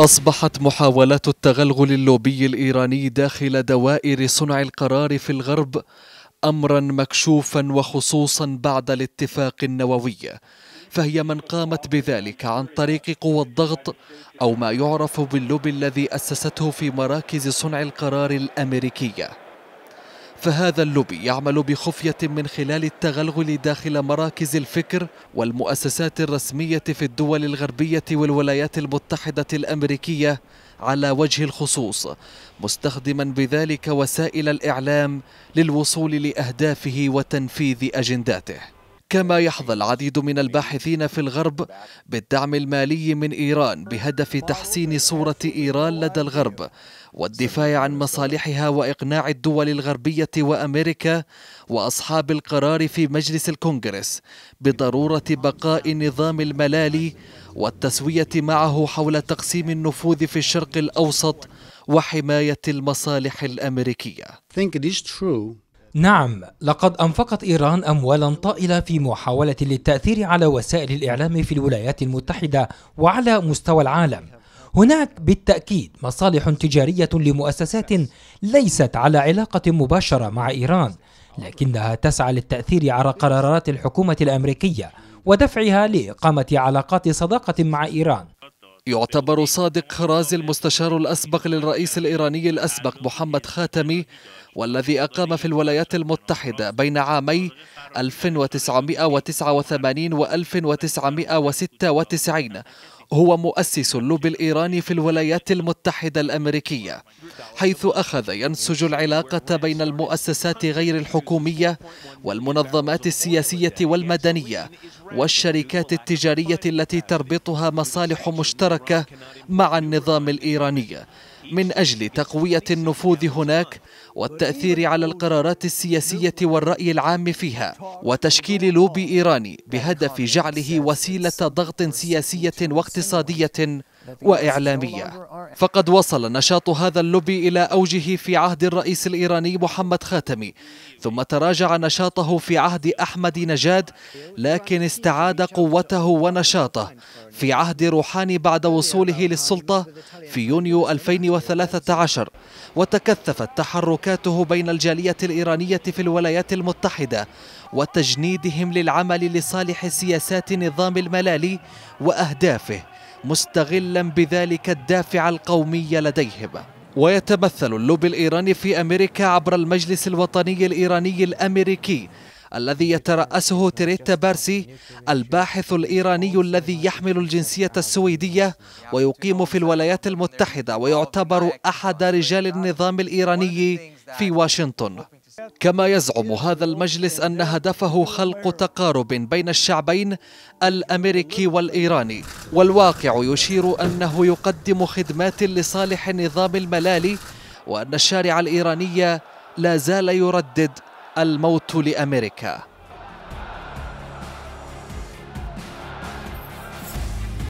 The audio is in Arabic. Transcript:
أصبحت محاولات التغلغل اللوبي الإيراني داخل دوائر صنع القرار في الغرب أمرا مكشوفا وخصوصا بعد الاتفاق النووي فهي من قامت بذلك عن طريق قوى الضغط أو ما يعرف باللوبي الذي أسسته في مراكز صنع القرار الأمريكية. فهذا اللوبي يعمل بخفية من خلال التغلغل داخل مراكز الفكر والمؤسسات الرسمية في الدول الغربية والولايات المتحدة الأمريكية على وجه الخصوص مستخدما بذلك وسائل الإعلام للوصول لأهدافه وتنفيذ أجنداته. كما يحظى العديد من الباحثين في الغرب بالدعم المالي من إيران بهدف تحسين صورة إيران لدى الغرب والدفاع عن مصالحها وإقناع الدول الغربية وأمريكا وأصحاب القرار في مجلس الكونغرس بضرورة بقاء نظام الملالي والتسوية معه حول تقسيم النفوذ في الشرق الأوسط وحماية المصالح الأمريكية. نعم لقد أنفقت إيران أموالا طائلة في محاولة للتأثير على وسائل الإعلام في الولايات المتحدة وعلى مستوى العالم. هناك بالتأكيد مصالح تجارية لمؤسسات ليست على علاقة مباشرة مع إيران لكنها تسعى للتأثير على قرارات الحكومة الأمريكية ودفعها لإقامة علاقات صداقة مع إيران. يعتبر صادق خرازي المستشار الأسبق للرئيس الإيراني الأسبق محمد خاتمي والذي أقام في الولايات المتحدة بين عامي 1989 و 1996 هو مؤسس اللوب الإيراني في الولايات المتحدة الأمريكية حيث أخذ ينسج العلاقة بين المؤسسات غير الحكومية والمنظمات السياسية والمدنية والشركات التجارية التي تربطها مصالح مشتركة مع النظام الإيراني. من أجل تقوية النفوذ هناك والتأثير على القرارات السياسية والرأي العام فيها وتشكيل لوبي إيراني بهدف جعله وسيلة ضغط سياسية واقتصادية وإعلامية. فقد وصل نشاط هذا اللوبي إلى أوجه في عهد الرئيس الإيراني محمد خاتمي ثم تراجع نشاطه في عهد أحمد نجاد لكن استعاد قوته ونشاطه في عهد روحاني بعد وصوله للسلطة في يونيو 2013 وتكثفت تحركاته بين الجالية الإيرانية في الولايات المتحدة وتجنيدهم للعمل لصالح سياسات نظام الملالي وأهدافه مستغلا بذلك الدافع القومي لديهم. ويتمثل اللوب الإيراني في أمريكا عبر المجلس الوطني الإيراني الأمريكي الذي يترأسه تريتا بارسي الباحث الإيراني الذي يحمل الجنسية السويدية ويقيم في الولايات المتحدة ويعتبر أحد رجال النظام الإيراني في واشنطن. كما يزعم هذا المجلس أن هدفه خلق تقارب بين الشعبين الأمريكي والإيراني والواقع يشير أنه يقدم خدمات لصالح النظام الملالي وأن الشارع الإيراني لا زال يردد الموت لأمريكا.